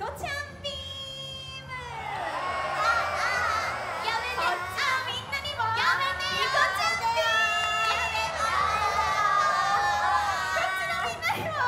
こちゃんビーム。ああやめて。あみんなにもやめて。ニコちゃんビームやめて。こっちのみんなにも